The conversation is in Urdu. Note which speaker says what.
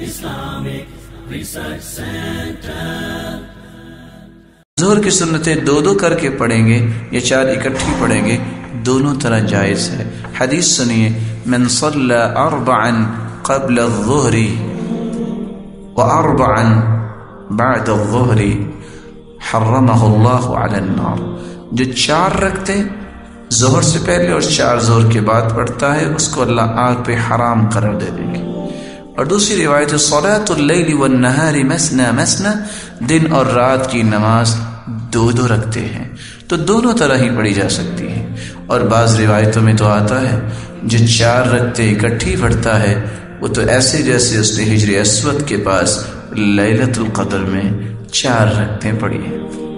Speaker 1: Islamic Research Center.
Speaker 2: ظہر کی سنتیں دو دو کر کے پڑھیں گے یا چار اکٹھی پڑھیں گے، دونوں طرح جائز ہے۔ حدیث سنیے، من صلى اربعا قبل الظهر واربعا بعد الظهر حرمه الله على النار. جو چار رکھتے، ظہر سے پہلے اور چار ظہر کے بعد پڑھتا ہے، اس کو اللہ آگ پہ حرام قرار دے دیں گے اور دوسری روایت صلاۃ اللیل والنہار مسنا مسنا دن اور رات کی نماز دو دو رکھتے ہیں۔ تو دونوں طرح ہی پڑھی جا سکتی ہے۔ اور بعض روایتوں میں تو آتا ہے، جو چار رکھتے اکٹھی پڑھتا ہے، وہ تو ایسے جیسے اس نے ہجر اسود کے پاس لیلت القدر میں چار رکھتے پڑھی ہیں۔